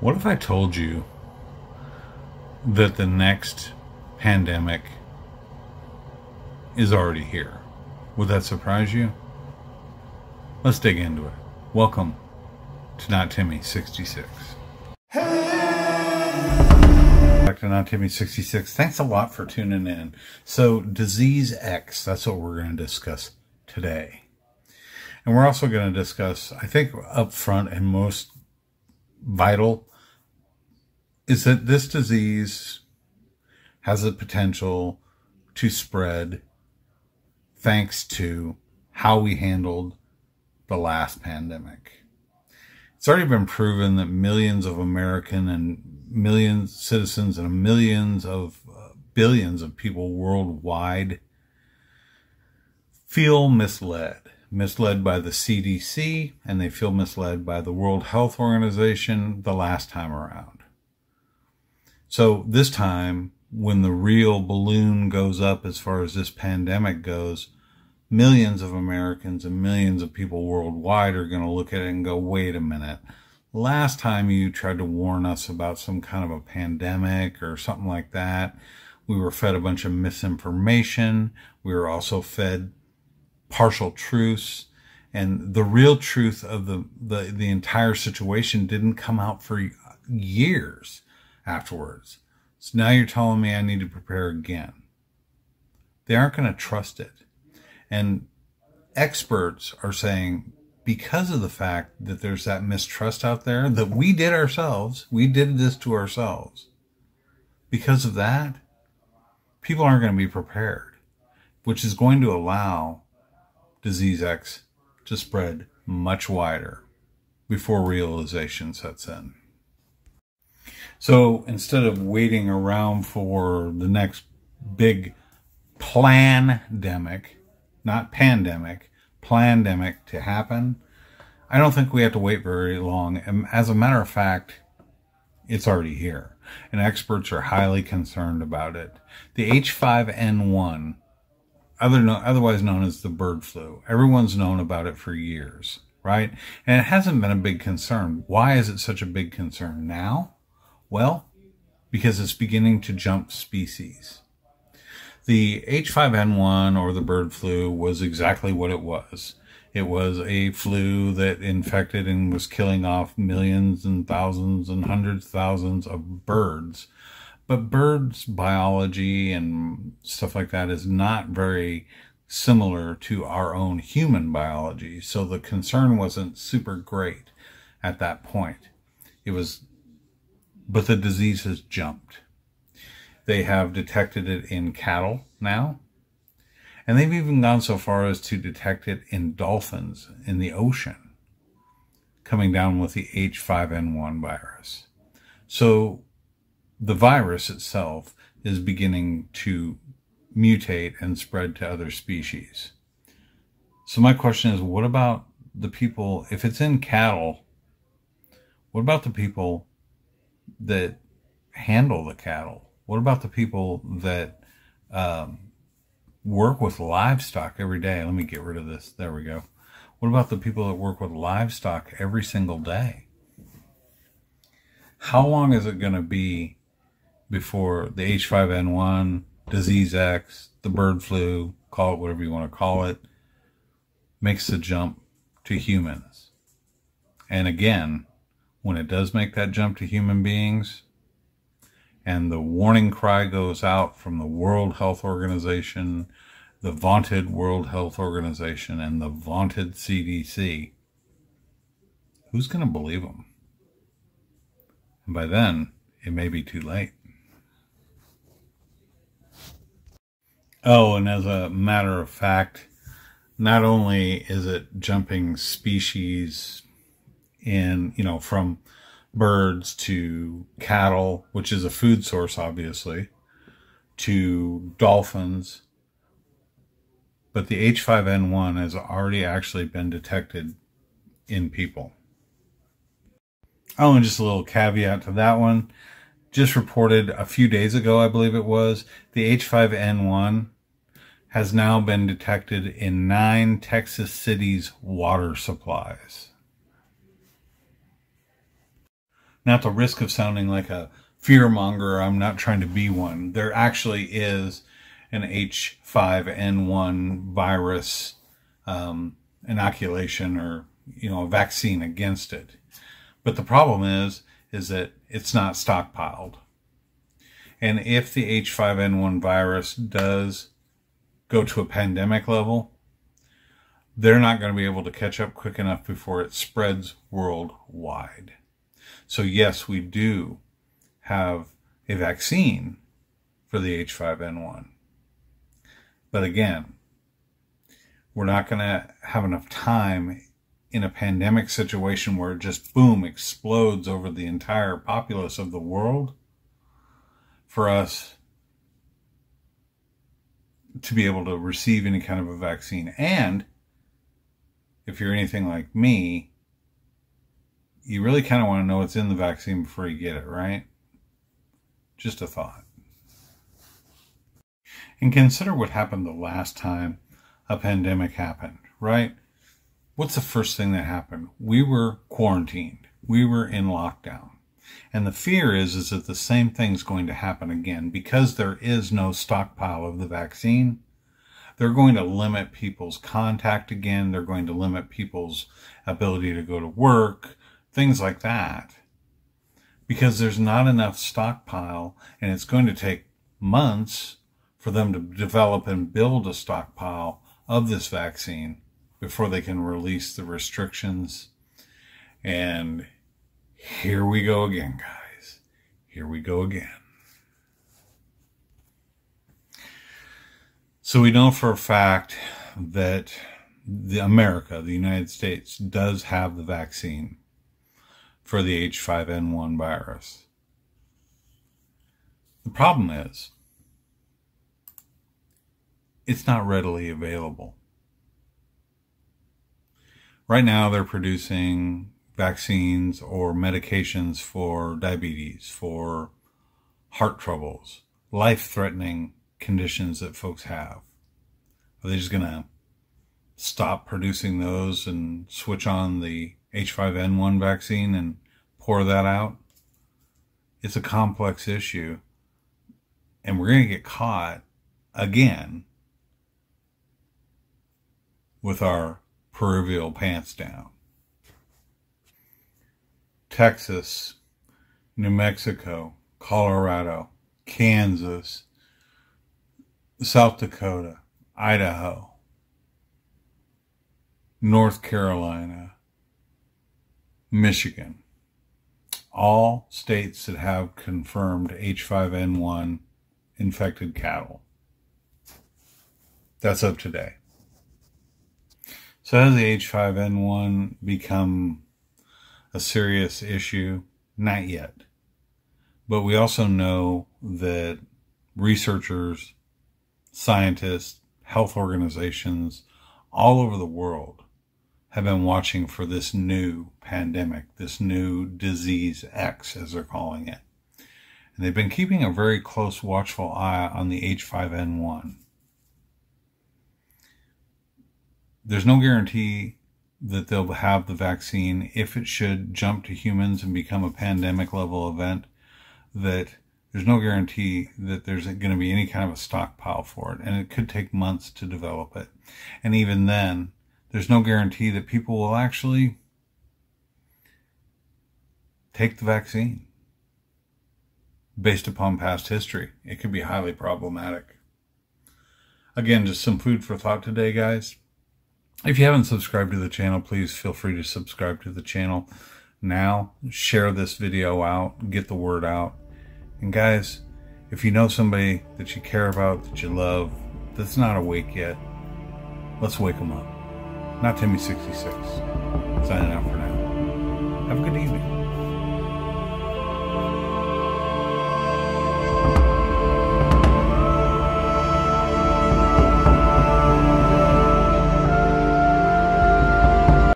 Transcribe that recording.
What if I told you that the next pandemic is already here? Would that surprise you? Let's dig into it. Welcome to Not Timmy 66. Back to Not Timmy 66. Thanks a lot for tuning in. So, Disease X, that's what we're going to discuss today. And we're also going to discuss, I think, up front and most vital is that this disease has the potential to spread thanks to how we handled the last pandemic. It's already been proven that millions of American and millions citizens and millions of uh, billions of people worldwide feel misled. Misled by the CDC and they feel misled by the World Health Organization the last time around. So this time, when the real balloon goes up as far as this pandemic goes, millions of Americans and millions of people worldwide are going to look at it and go, wait a minute. Last time you tried to warn us about some kind of a pandemic or something like that, we were fed a bunch of misinformation. We were also fed partial truths. And the real truth of the, the, the entire situation didn't come out for years afterwards. So now you're telling me I need to prepare again. They aren't going to trust it. And experts are saying because of the fact that there's that mistrust out there that we did ourselves, we did this to ourselves. Because of that, people aren't going to be prepared, which is going to allow disease X to spread much wider before realization sets in. So instead of waiting around for the next big plandemic, not pandemic, plandemic to happen, I don't think we have to wait very long. And as a matter of fact, it's already here. And experts are highly concerned about it. The H5N1, other no, otherwise known as the bird flu, everyone's known about it for years, right? And it hasn't been a big concern. Why is it such a big concern now? Well, because it's beginning to jump species. The H5N1 or the bird flu was exactly what it was. It was a flu that infected and was killing off millions and thousands and hundreds of thousands of birds. But birds' biology and stuff like that is not very similar to our own human biology. So the concern wasn't super great at that point. It was but the disease has jumped. They have detected it in cattle now, and they've even gone so far as to detect it in dolphins in the ocean, coming down with the H5N1 virus. So the virus itself is beginning to mutate and spread to other species. So my question is, what about the people, if it's in cattle, what about the people that handle the cattle? What about the people that um, work with livestock every day? Let me get rid of this. There we go. What about the people that work with livestock every single day? How long is it going to be before the H5N1, disease X, the bird flu, call it whatever you want to call it, makes the jump to humans? And again, when it does make that jump to human beings, and the warning cry goes out from the World Health Organization, the vaunted World Health Organization, and the vaunted CDC, who's going to believe them? And by then, it may be too late. Oh, and as a matter of fact, not only is it jumping species in, you know, from birds to cattle, which is a food source, obviously, to dolphins. But the H5N1 has already actually been detected in people. Oh, and just a little caveat to that one. Just reported a few days ago, I believe it was, the H5N1 has now been detected in nine Texas cities' water supplies. Not the risk of sounding like a fear monger. I'm not trying to be one. There actually is an H5N1 virus um, inoculation or you know a vaccine against it. But the problem is is that it's not stockpiled. And if the H5N1 virus does go to a pandemic level, they're not going to be able to catch up quick enough before it spreads worldwide. So yes, we do have a vaccine for the H5N1. But again, we're not going to have enough time in a pandemic situation where it just boom explodes over the entire populace of the world for us to be able to receive any kind of a vaccine. And if you're anything like me, you really kind of want to know what's in the vaccine before you get it, right? Just a thought. And consider what happened the last time a pandemic happened, right? What's the first thing that happened? We were quarantined. We were in lockdown. And the fear is, is that the same thing's going to happen again because there is no stockpile of the vaccine. They're going to limit people's contact again. They're going to limit people's ability to go to work, things like that. Because there's not enough stockpile and it's going to take months for them to develop and build a stockpile of this vaccine before they can release the restrictions. And here we go again, guys. Here we go again. So we know for a fact that the America, the United States, does have the vaccine for the H5N1 virus. The problem is, it's not readily available. Right now, they're producing vaccines or medications for diabetes, for heart troubles, life threatening conditions that folks have. Are they just going to stop producing those and switch on the H5N1 vaccine and pour that out? It's a complex issue. And we're going to get caught again with our proverbial pants down. Texas, New Mexico, Colorado, Kansas, South Dakota, Idaho, North Carolina, Michigan. All states that have confirmed H5N1 infected cattle. That's up today. So has the H5N1 become a serious issue? Not yet. But we also know that researchers, scientists, health organizations all over the world have been watching for this new pandemic, this new disease X, as they're calling it. And they've been keeping a very close, watchful eye on the H5N1. There's no guarantee that they'll have the vaccine if it should jump to humans and become a pandemic level event that there's no guarantee that there's going to be any kind of a stockpile for it and it could take months to develop it and even then there's no guarantee that people will actually take the vaccine based upon past history it could be highly problematic again just some food for thought today guys if you haven't subscribed to the channel, please feel free to subscribe to the channel now. Share this video out, get the word out. And guys, if you know somebody that you care about, that you love, that's not awake yet, let's wake them up. Not Timmy66. Signing out for now. Have a good evening.